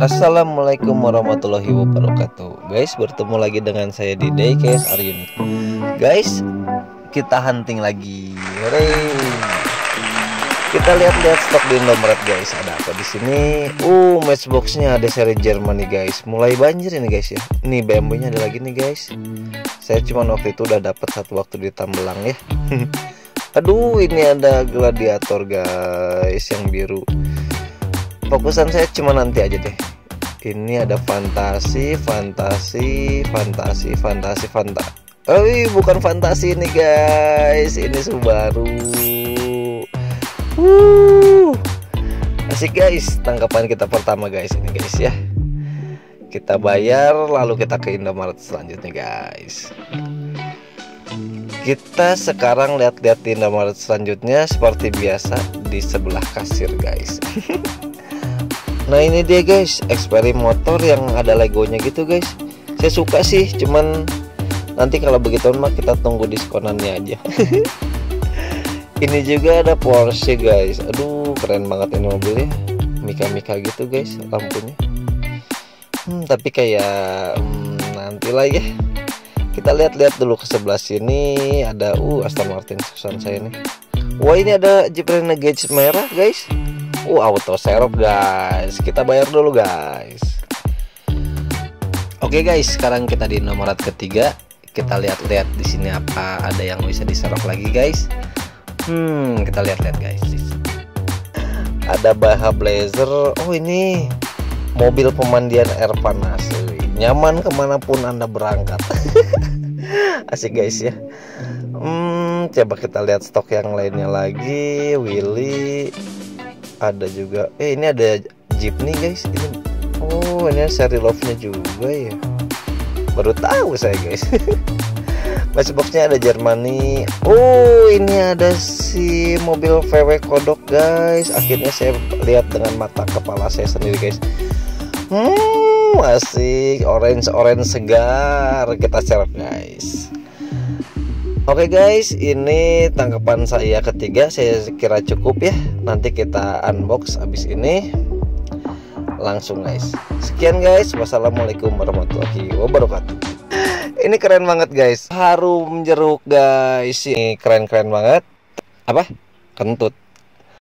Assalamualaikum warahmatullahi wabarakatuh. Guys bertemu lagi dengan saya di Daycase Aryuni Guys kita hunting lagi. Hooray. Kita lihat-lihat stok di Indomaret guys. Ada apa di sini? Uh matchboxnya ada seri Germany guys. Mulai banjir ini guys ya. Ini BMW nya ada lagi nih guys. Saya cuma waktu itu udah dapat satu waktu di Tambelang ya. Aduh ini ada gladiator guys yang biru fokusan saya cuma nanti aja deh. Ini ada fantasi fantasi fantasi fantasi fanta oh bukan fantasi ini guys. Ini Subaru. Uh asik guys tangkapan kita pertama guys ini guys ya. Kita bayar lalu kita ke Indomaret selanjutnya guys. Kita sekarang lihat-lihat di Indomaret selanjutnya seperti biasa di sebelah kasir guys Nah ini dia guys. Eksperi motor yang ada legonya gitu guys. Saya suka sih cuman nanti kalau begitu mah kita tunggu diskonannya aja. Ini juga ada Porsche guys. Aduh keren banget ini mobilnya. Mika-mika gitu guys lampunya. Hmm, Tapi kayak hmm, nantilah ya Kita lihat-lihat dulu ke sebelah sini Ada uh Aston Martin susan saya nih. Wah ini ada Jeep Renegade merah guys Uh auto serok guys. Kita bayar dulu guys. Oke guys sekarang kita di nomor ketiga. Kita lihat-lihat di sini apa ada yang bisa diserok lagi guys. Hmm kita lihat-lihat guys. Ada Baha Blazer. Oh ini mobil pemandian air panas. Nyaman ke mana pun anda berangkat. Asik guys ya. Hmm coba kita lihat stok yang lainnya lagi. Willy ada juga. Eh ini ada jeep nih guys. Ini oh ini seri love nya juga ya. Baru tahu saya guys. Boxnya ada Germany. Oh ini ada si mobil VW kodok guys. Akhirnya saya lihat dengan mata kepala saya sendiri guys. Hmm masih orange orange segar. Kita serap guys Oke okay guys, ini tangkapan saya ketiga saya kira cukup ya. Nanti kita unbox abis ini. Langsung guys. Sekian guys. Wassalamualaikum warahmatullahi wabarakatuh. Ini keren banget guys. Harum jeruk guys. Ini keren-keren banget. Apa? Kentut.